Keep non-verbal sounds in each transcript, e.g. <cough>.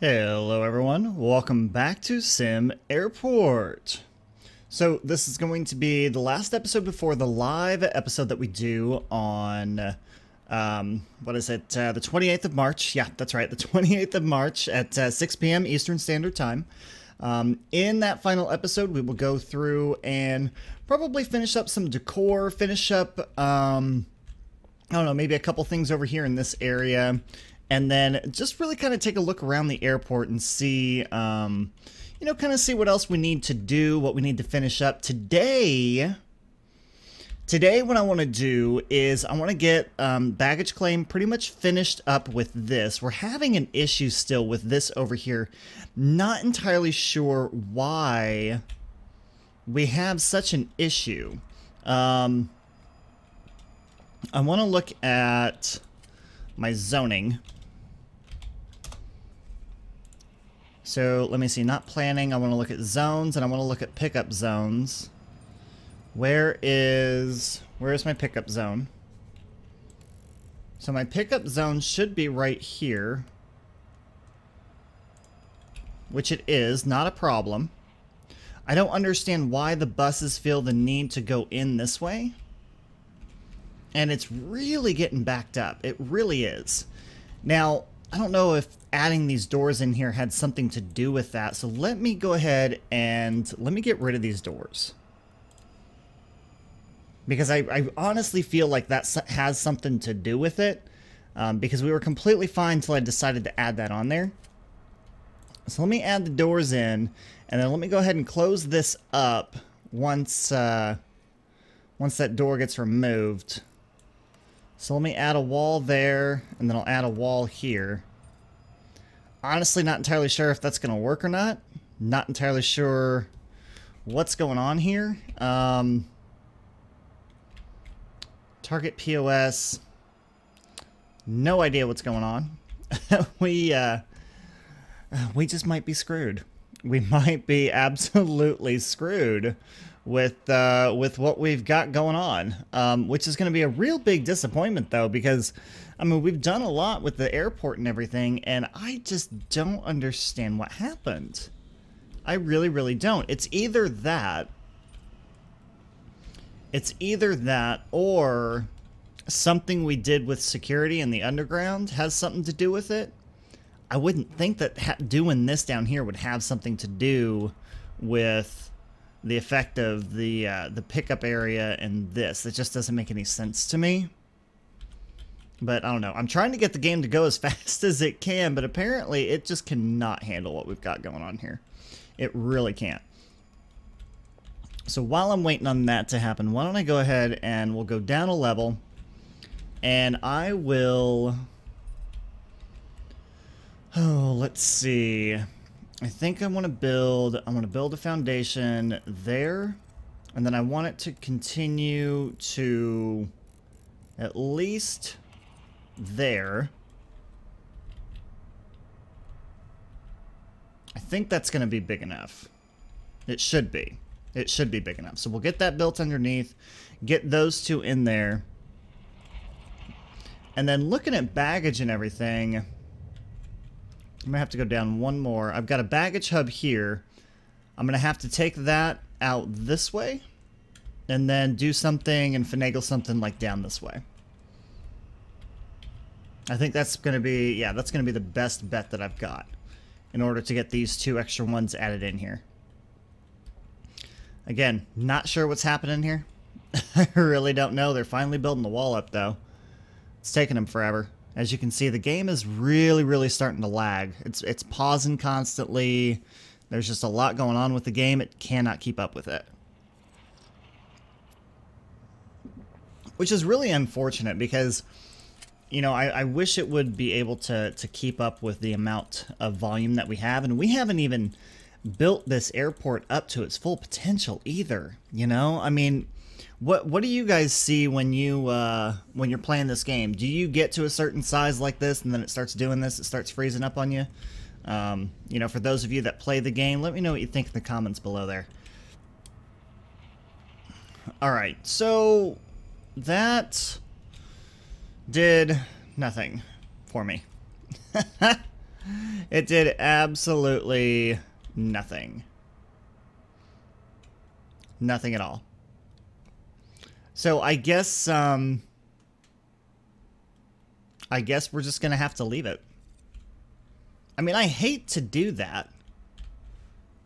Hello everyone, welcome back to Sim Airport. So this is going to be the last episode before the live episode that we do on, um, what is it, uh, the 28th of March. Yeah, that's right, the <laughs> 28th of March at uh, 6 p.m. Eastern Standard Time. Um, in that final episode, we will go through and probably finish up some decor, finish up, um, I don't know, maybe a couple things over here in this area and then just really kind of take a look around the airport and see, um, you know, kind of see what else we need to do, what we need to finish up. Today, today what I want to do is I want to get um, baggage claim pretty much finished up with this. We're having an issue still with this over here. Not entirely sure why we have such an issue. Um, I want to look at my zoning So let me see, not planning, I want to look at zones and I want to look at pickup zones. Where is, where is my pickup zone? So my pickup zone should be right here. Which it is, not a problem. I don't understand why the buses feel the need to go in this way. And it's really getting backed up. It really is. Now, I don't know if adding these doors in here had something to do with that. So let me go ahead and let me get rid of these doors. Because I, I honestly feel like that has something to do with it. Um, because we were completely fine until I decided to add that on there. So let me add the doors in. And then let me go ahead and close this up once, uh, once that door gets removed. So let me add a wall there, and then I'll add a wall here. Honestly, not entirely sure if that's going to work or not. Not entirely sure what's going on here. Um, target POS. No idea what's going on. <laughs> we, uh, we just might be screwed. We might be absolutely screwed with uh, with what we've got going on, um, which is going to be a real big disappointment though, because I mean we've done a lot with the airport and everything, and I just don't understand what happened. I really, really don't. It's either that, it's either that, or something we did with security in the underground has something to do with it. I wouldn't think that doing this down here would have something to do with the effect of the uh, the pickup area and this. It just doesn't make any sense to me. But I don't know. I'm trying to get the game to go as <laughs> fast as it can, but apparently it just cannot handle what we've got going on here. It really can't. So while I'm waiting on that to happen, why don't I go ahead and we'll go down a level and I will... Oh, let's see. I think I want to build, I want to build a foundation there, and then I want it to continue to at least there. I think that's going to be big enough. It should be. It should be big enough. So we'll get that built underneath, get those two in there. And then looking at baggage and everything, I'm gonna have to go down one more. I've got a baggage hub here. I'm gonna have to take that out this way and then do something and finagle something like down this way. I think that's gonna be, yeah, that's gonna be the best bet that I've got in order to get these two extra ones added in here. Again, not sure what's happening here. <laughs> I really don't know. They're finally building the wall up though. It's taking them forever. As you can see, the game is really, really starting to lag. It's, it's pausing constantly. There's just a lot going on with the game. It cannot keep up with it. Which is really unfortunate because, you know, I, I wish it would be able to, to keep up with the amount of volume that we have. And we haven't even built this airport up to its full potential either. You know, I mean, what What do you guys see when you uh, when you're playing this game? Do you get to a certain size like this, and then it starts doing this? It starts freezing up on you. Um, you know, for those of you that play the game, let me know what you think in the comments below there. All right, so that did nothing for me. <laughs> it did absolutely nothing. Nothing at all. So I guess, um, I guess we're just going to have to leave it. I mean, I hate to do that.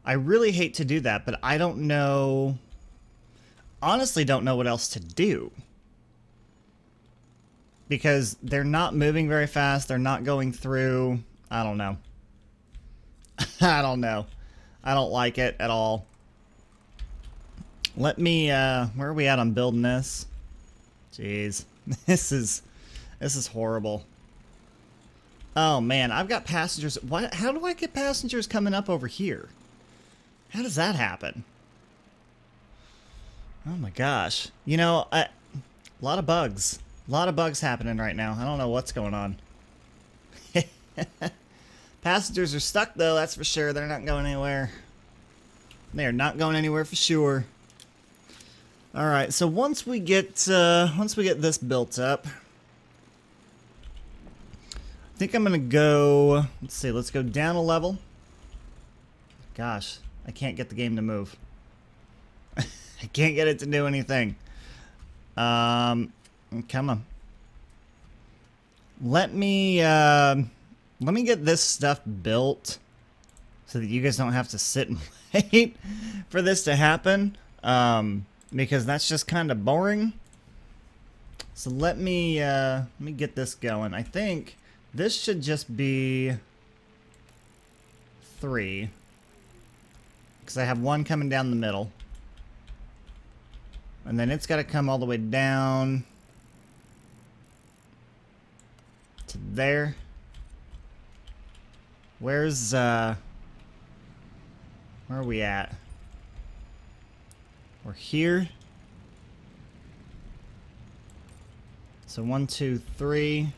I really hate to do that, but I don't know... Honestly don't know what else to do. Because they're not moving very fast, they're not going through... I don't know. <laughs> I don't know. I don't like it at all. Let me, uh, where are we at on building this? Jeez. <laughs> This is, this is horrible. Oh man, I've got passengers. What? How do I get passengers coming up over here? How does that happen? Oh my gosh. You know, I, a lot of bugs. A lot of bugs happening right now. I don't know what's going on. <laughs> Passengers are stuck though, that's for sure. They're not going anywhere. They are not going anywhere for sure. All right, so once we get uh, once we get this built up, I think I'm gonna go. Let's see. Let's go down a level. Gosh, I can't get the game to move. <laughs> I can't get it to do anything. Um, come on. Let me uh, let me get this stuff built so that you guys don't have to sit and <laughs> wait for this to happen. Um, because that's just kind of boring. So let me uh, let me get this going. I think this should just be three because I have one coming down the middle, and then it's got to come all the way down to there. Where's uh, where are we at? We're here. So one, two, three.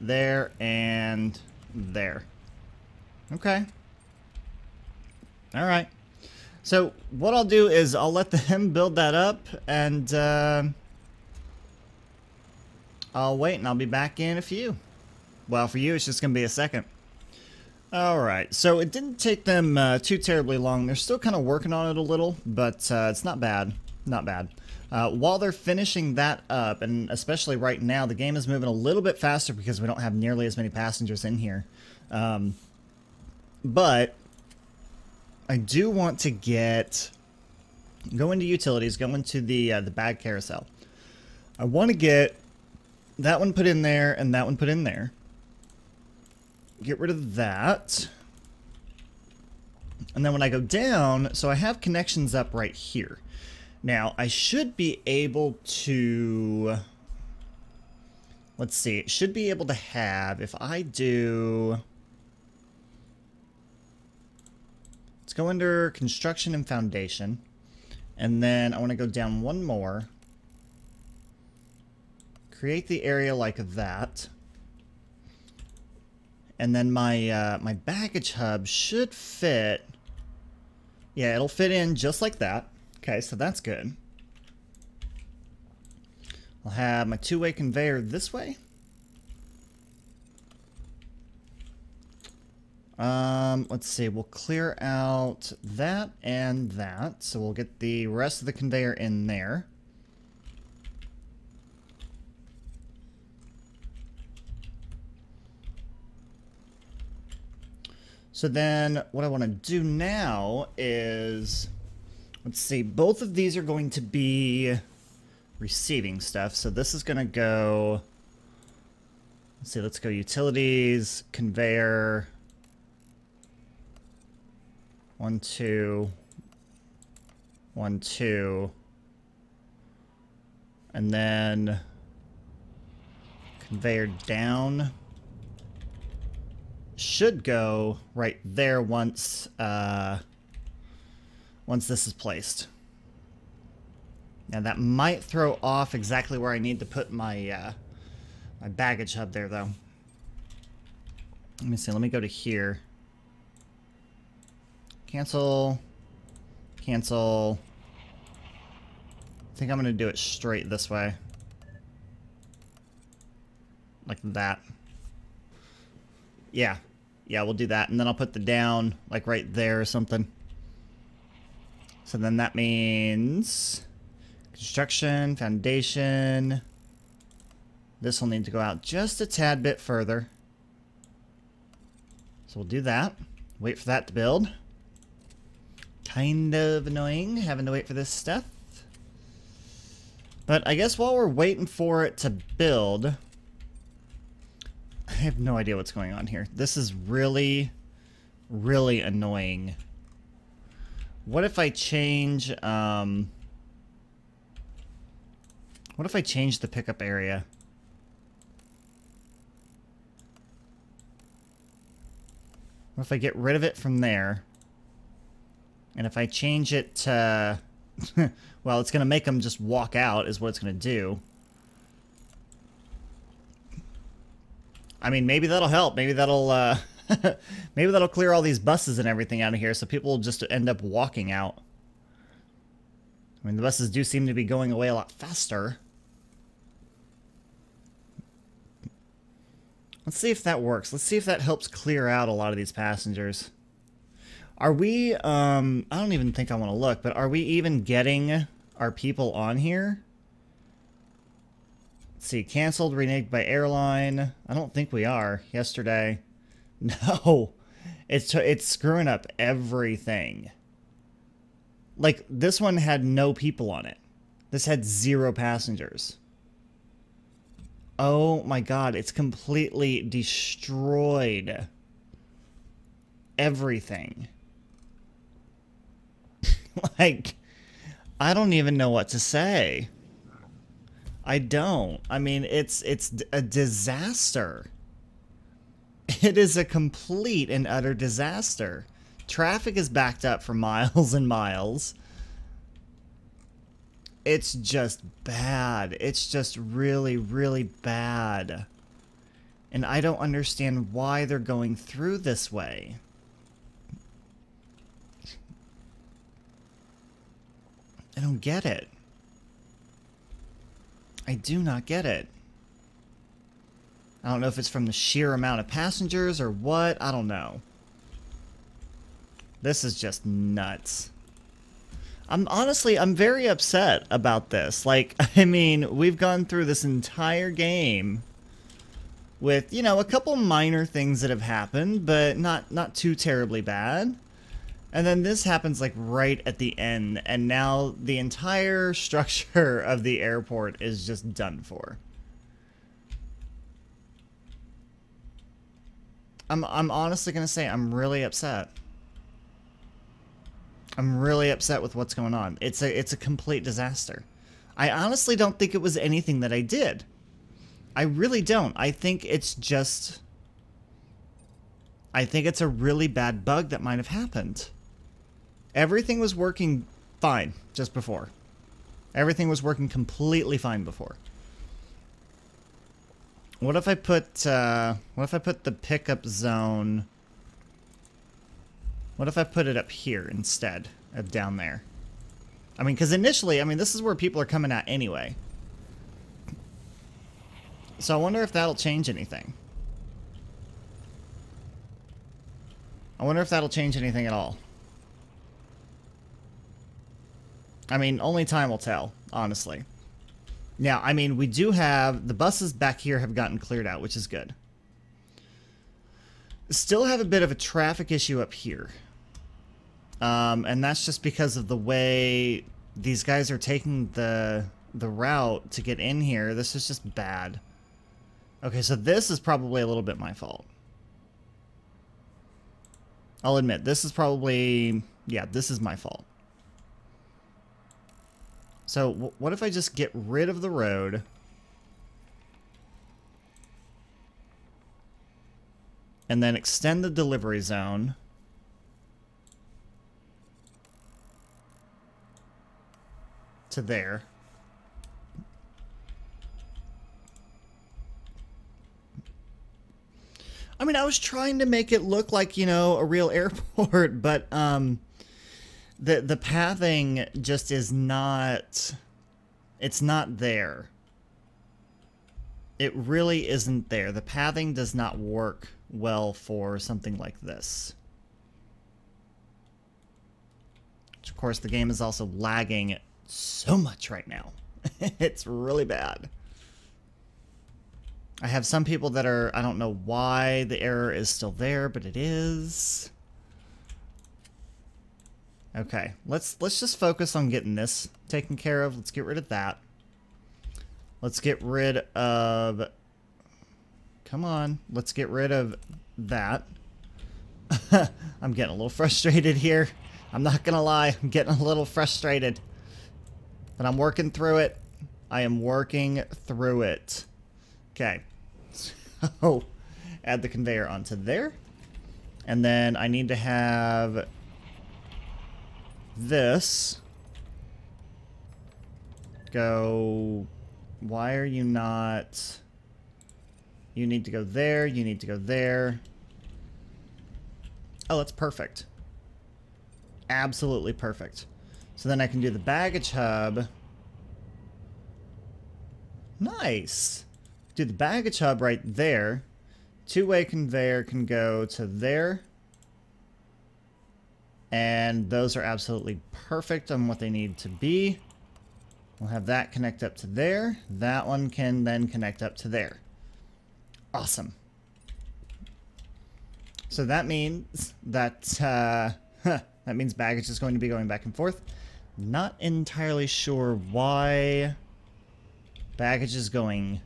There and there. Okay. All right. So what I'll do is I'll let <laughs> them build that up and uh, I'll wait and I'll be back in a few. Well, for you, it's just going to be a second. Alright, so it didn't take them uh, too terribly long. They're still kind of working on it a little, but uh, it's not bad. Not bad. Uh, while they're finishing that up, and especially right now, the game is moving a little bit faster because we don't have nearly as many passengers in here. Um, but I do want to get... Go into utilities, go into the, uh, the bag carousel. I want to get that one put in there and that one put in there get rid of that. And then when I go down, so I have connections up right here. Now, I should be able to... Let's see, it should be able to have, if I do... Let's go under construction and foundation. And then I want to go down one more. Create the area like that. And then my, uh, my baggage hub should fit. Yeah, it'll fit in just like that. Okay, so that's good. I'll have my two-way conveyor this way. Um, let's see, we'll clear out that and that. So we'll get the rest of the conveyor in there. So then what I want to do now is, let's see, both of these are going to be receiving stuff. So this is going to go, let's see, let's go utilities, conveyor, one, two, one, two, and then conveyor down should go right there once uh, once this is placed. Now that might throw off exactly where I need to put my uh, my baggage hub there though. Let me see, let me go to here. Cancel. Cancel. I think I'm going to do it straight this way. like that. Yeah. Yeah, we'll do that. And then I'll put the down, like, right there or something. So then that means construction, foundation. This will need to go out just a tad bit further. So we'll do that. Wait for that to build. Kind of annoying having to wait for this stuff. But I guess while we're waiting for it to build, have no idea what's going on here. This is really, really annoying. What if I change, um... What if I change the pickup area? What if I get rid of it from there? And if I change it to... <laughs> well, it's going to make them just walk out is what it's going to do. I mean, maybe that'll help. Maybe that'll... Uh, <laughs> Maybe that'll clear all these buses and everything out of here so people will just end up walking out. I mean, the buses do seem to be going away a lot faster. Let's see if that works. Let's see if that helps clear out a lot of these passengers. Are we, um, I don't even think I want to look, but are we even getting our people on here? See, canceled, reneged by airline. I don't think we are. Yesterday. <laughs> No, it's it's screwing up everything. Like this one had no people on it. This had zero passengers. Oh my god, it's completely destroyed everything. <laughs> like I don't even know what to say. I don't. I mean, it's it's a disaster. It is a complete and utter disaster. Traffic is backed up for <laughs> miles and miles. It's just bad. It's just really, really bad. And I don't understand why they're going through this way. I don't get it. I do not get it. I don't know if it's from the sheer amount of passengers or what. I don't know. This is just nuts. I'm honestly, I'm very upset about this. Like, <laughs> I mean, we've gone through this entire game with, you know, a couple minor things that have happened, but not not too terribly bad. And then this happens like right at the end, and now the entire <laughs> structure of the airport is just done for. I'm I'm honestly gonna say I'm really upset. I'm really upset with what's going on. It's a it's a complete disaster. I honestly don't think it was anything that I did. I really don't. I think it's just I think it's a really bad bug that might have happened. Everything was working fine just before. Everything was working completely fine before. What if I put, uh, what if I put the pickup zone, what if I put it up here instead of down there? I mean, because initially, I mean, this is where people are coming at anyway. So I wonder if that'll change anything. I wonder if that'll change anything at all. I mean, only time will tell, honestly. Now, I mean, we do have the buses back here have gotten cleared out, which is good. Still have a bit of a traffic issue up here. Um, and that's just because of the way these guys are taking the the route to get in here. This is just bad. Okay, so this is probably a little bit my fault. I'll admit, this is probably... Yeah, this is my fault. So what if I just get rid of the road? And then extend the delivery zone. To there. I mean, I was trying to make it look like, you know, a real <laughs> airport, but, um, the the pathing just is not it's not there it really isn't there. The pathing does not work well for something like this. Which, of course, the game is also lagging so much right now. <laughs> it's really bad. I have some people that are, I don't know why the error is still there, but it is. Okay, let's let's just focus on getting this taken care of. Let's get rid of that. Let's get rid of... Come on, let's get rid of that. <laughs> I'm getting a little frustrated here. I'm not gonna lie, I'm getting a little frustrated. But I'm working through it. I am working through it. Okay. <laughs> So, add the conveyor onto there. And then I need to have this go... Why are you not... You need to go there, you need to go there. Oh, that's perfect. Absolutely perfect. So then I can do the baggage hub. Nice. Do the baggage hub right there. Two-way conveyor can go to there. And those are absolutely perfect on what they need to be. We'll have that connect up to there. That one can then connect up to there. Awesome. So that means that uh, <laughs> that means baggage is going to be going back and forth. Not entirely sure why baggage is going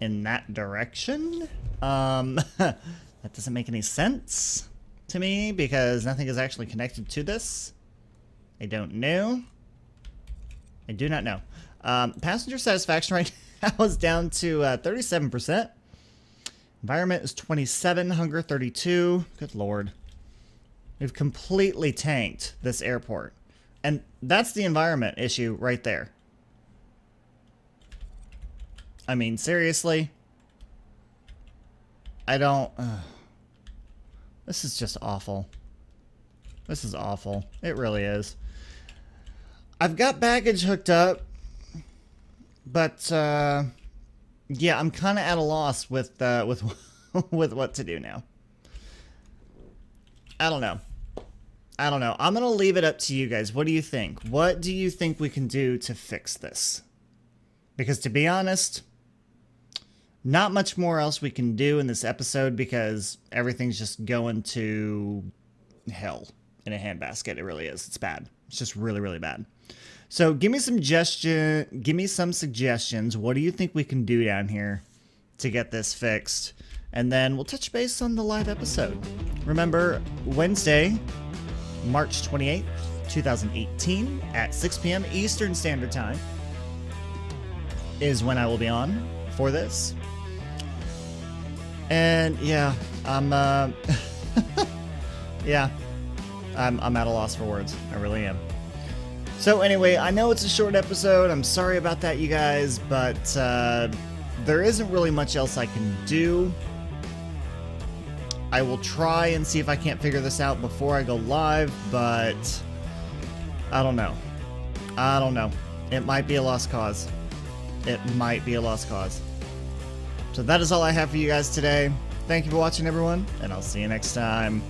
in that direction. Um, <laughs> that doesn't make any sense to me because nothing is actually connected to this. I don't know. I do not know. Um, passenger satisfaction right <laughs> now is down to uh, 37%. Environment is 27, hunger 32. Good lord. We've completely tanked this airport. And that's the environment issue right there. I mean, seriously? I don't... Uh, this is just awful. This is awful. It really is. I've got baggage hooked up, but uh, yeah, I'm kind of at a loss with uh, with <laughs> with what to do now. I don't know. I don't know. I'm gonna leave it up to you guys. What do you think? What do you think we can do to fix this? Because to be honest, not much more else we can do in this episode because everything's just going to hell in a handbasket. It really is. It's bad. It's just really, really bad. So give me some gesture, give me some suggestions. What do you think we can do down here to get this fixed? And then we'll touch base on the live episode. Remember, Wednesday, March 28th, 2018 at 6 p.m. Eastern Standard Time is when I will be on for this. And yeah, I'm uh <laughs> yeah, I'm, I'm at a loss for words. I really am. So anyway, I know it's a short episode. I'm sorry about that, you guys, but uh, there isn't really much else I can do. I will try and see if I can't figure this out before I go live, but I don't know. I don't know. It might be a lost cause. It might be a lost cause. So that is all I have for you guys today. Thank you for watching, everyone, and I'll see you next time.